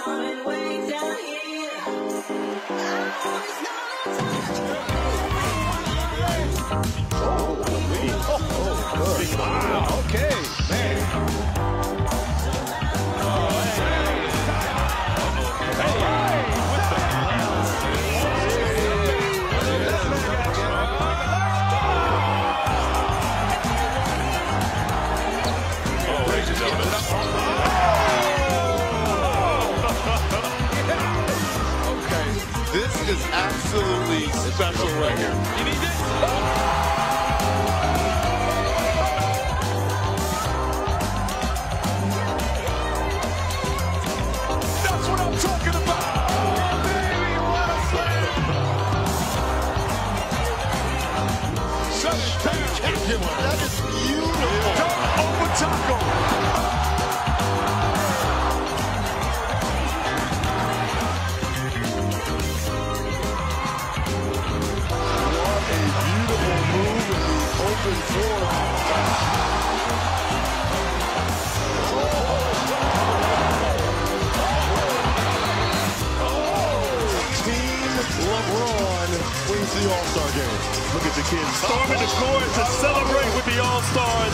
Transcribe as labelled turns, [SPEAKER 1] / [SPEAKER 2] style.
[SPEAKER 1] coming way
[SPEAKER 2] this is absolutely special right here.
[SPEAKER 3] That's what I'm talking about. Baby, it.
[SPEAKER 2] That is beautiful. LeBron wins the All-Star game.
[SPEAKER 4] Look at the kids storming the court to celebrate with the All-Stars.